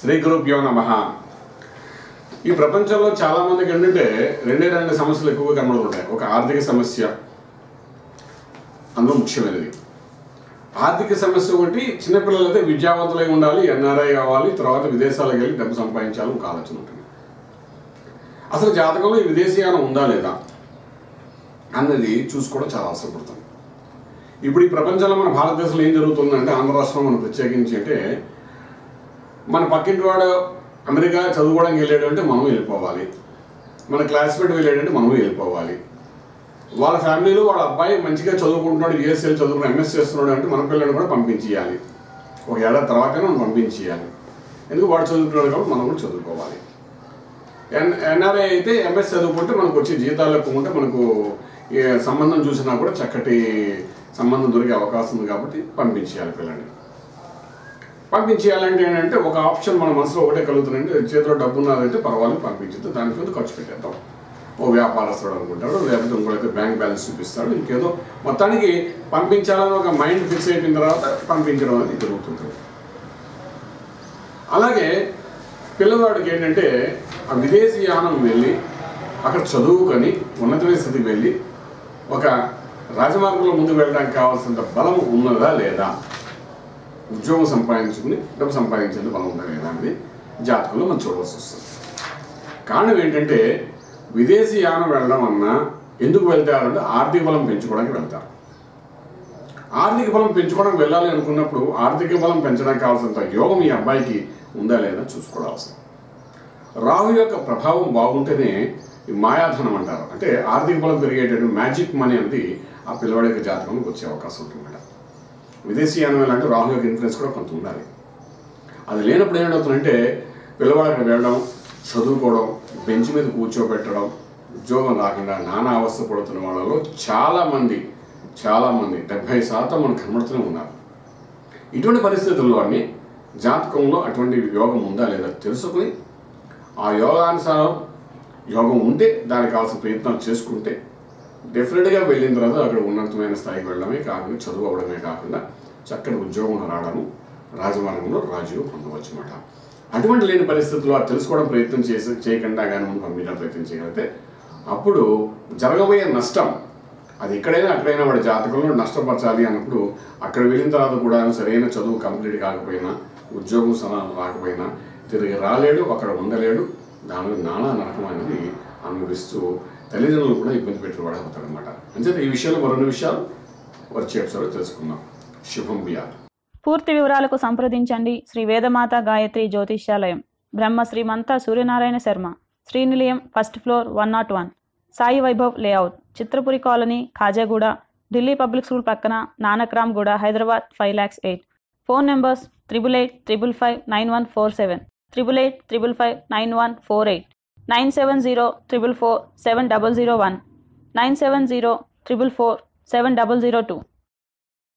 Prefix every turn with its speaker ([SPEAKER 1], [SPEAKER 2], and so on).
[SPEAKER 1] శ్రీ గురుభ్యో నమ. ఈ ప్రపంచంలో చాలా మందికి ఏంటంటే రెండే రెండు సమస్యలు ఎక్కువగా కనబడుతుంటాయి ఒక ఆర్థిక సమస్య అందులో ముఖ్యమైనది. ఆర్థిక సమస్య ఒకటి చిన్నపిల్లలైతే విద్యావంతులై ఉండాలి ఎన్ఆర్ఐ కావాలి తర్వాత విదేశాలకు వెళ్ళి డబ్బు సంపాదించాలని ఒక ఆలోచన ఉంటుంది. అసలు జాతకంలో ఈ విదేశీయానం ఉందా లేదా అన్నది చూసుకోవడం చాలా అవసరపడుతుంది. ఇప్పుడు ఈ ప్రపంచంలో మన భారతదేశంలో ఏం జరుగుతుందంటే ఆంధ్ర రాష్ట్రం మనం ప్రత్యేకించి అంటే మన పక్కింటి వాడు అమెరికా చదువుకోవడానికి వెళ్ళాడు అంటే మనం వెళ్ళిపోవాలి. మన క్లాస్మేట్ వెళ్ళాడంటే మనం వెళ్ళిపోవాలి. వాళ్ళ ఫ్యామిలీలో వాళ్ళ అబ్బాయి మంచిగా చదువుకుంటున్నాడు యూఎస్ఎల్ చదువుకుని ఎంఎస్ చేస్తున్నాడు అంటే మన పిల్లల్ని కూడా పంపించేయాలి. ఒక ఏడాది తర్వాతనే మనం పంపించేయాలి. ఎందుకు? వాడు చదువుకున్నాడు కాబట్టి మనం కూడా చదువుకోవాలి. ఎన్ ఎన్ఆర్ఐ అయితే ఎంఎస్ చదువుకుంటే మనకు వచ్చే జీతాలు ఎక్కువ ఉంటే మనకు ఏ సంబంధం చూసినా కూడా చక్కటి సంబంధం దొరికే అవకాశం ఉంది కాబట్టి పంపించేయాలి పిల్లల్ని. పంపించేయాలంటే ఏంటంటే ఒక ఆప్షన్ మన మనసులో ఒకటే కలుగుతుందంటే చేతిలో డబ్బు ఉన్నదంటే పర్వాలేదు పంపించదు దాని కింద ఖర్చు పెట్టేద్దాం. ఓ వ్యాపారస్తుడు అనుకుంటాడు లేకపోతే ఇంకోటైతే బ్యాంక్ బ్యాలెన్స్ చూపిస్తాడు ఇంకేదో. మొత్తానికి పంపించాలని ఒక మైండ్ ఫిక్స్ అయిపోయిన తర్వాత పంపించడం అనేది జరుగుతుంది. అలాగే పిల్లవాడికి ఏంటంటే ఆ విదేశీ యానం వెళ్ళి అక్కడ చదువుకొని ఉన్నతమైన స్థితికి వెళ్ళి ఒక రాజమార్గంలో ముందుకు వెళ్ళడానికి కావాల్సినంత బలం ఉన్నదా లేదా? ఉద్యోగం సంపాదించుకుని డబ్బు సంపాదించేందుకు బలం ఉందా లేదా అనేది జాతకంలో మనం చూడవలసి వస్తుంది. కారణం ఏంటంటే విదేశీ యానం వెళ్ళడం అన్నా ఎందుకు వెళ్తారంటే ఆర్థిక బలం పెంచుకోవడానికి వెళ్తారు. ఆర్థిక బలం పెంచుకోవడానికి వెళ్ళాలి అనుకున్నప్పుడు ఆర్థిక బలం పెంచడానికి కావాల్సినంత యోగం ఈ అబ్బాయికి ఉందా లేదా చూసుకోవాల్సింది. రాహు యొక్క ప్రభావం బాగుంటేనే ఈ మాయాధనం అంటారు. అంటే ఆర్థిక బలం పెరిగేటటువంటి మ్యాజిక్ మనీ అనేది ఆ పిల్లవాడి యొక్క జాతకంలోకి వచ్చే అవకాశం ఉంటుందన్నమాట విదేశీ యానం అంటే రాహు యొక్క ఇన్ఫ్లుయెన్స్ కూడా కొంత ఉండాలి. అది లేనప్పుడు ఏమవుతుందంటే పిల్లవాడు అక్కడ వెళ్ళడం చదువుకోవడం బెంచ్ మీద కూర్చోబెట్టడం ఉద్యోగం రాకుండా నానా అవస్థ పడుతున్న వాళ్ళలో చాలామంది చాలామంది డెబ్భై శాతం మనకు కనబడుతూనే ఉన్నారు. ఇటువంటి పరిస్థితుల్లో అన్ని జాతకంలో అటువంటి యోగం ఉందా లేదా తెలుసుకుని ఆ యోగానుసారం యోగం ఉంటే దానికి కావాల్సిన ప్రయత్నాలు చేసుకుంటే డెఫినెట్గా వెళ్ళిన తర్వాత అక్కడ ఉన్నతమైన స్థాయికి వెళ్ళడమే కాకుండా చదువు అవడమే కాకుండా చక్కని ఉద్యోగం రావడము రాజమార్గంలో రాజీవ్ పొందవచ్చు అన్నమాట అటువంటి లేని పరిస్థితుల్లో అది తెలుసుకోవడం ప్రయత్నం చేసి చేయకుండా కానీ మనం మీద ప్రయత్నం చేయగలిగితే అప్పుడు జరగబోయే నష్టం అది ఎక్కడైనా అక్కడైనా వాడి జాతకంలో నష్టపరచాలి అన్నప్పుడు అక్కడ వెళ్ళిన తర్వాత కూడా సరైన చదువు కంప్లీట్ కాకపోయినా ఉద్యోగం సమానం రాకపోయినా తిరిగి రాలేడు అక్కడ ఉండలేడు దానిలో నానా నరకం అనేది అనుభవిస్తూ తల్లిదండ్రులు కూడా ఇబ్బంది పెట్టేవాడు అవుతాడనమాట అంచేత ఈ విషయంలో మరిన్ని విషయాలు వచ్చే ఎపిసోడ్ తెలుసుకుందాం. శుభం బియాలు
[SPEAKER 2] పూర్తి వివరాలకు సంప్రదించండి. Shri Vedamata Gayatri Jyotishyalayam. Brahma Srimanta Suryanarayana Sharma. Srinilayam first floor one not one. Sai Vaibhav layout. Chitrapuri colony Khajaguda. Delhi public school పక్కన Nanakramguda Hyderabad five lakhs eight. Phone numbers triple eight triple five nine one four seven. Triple eight triple five nine one four eight. 970 444 7001 970 444 7002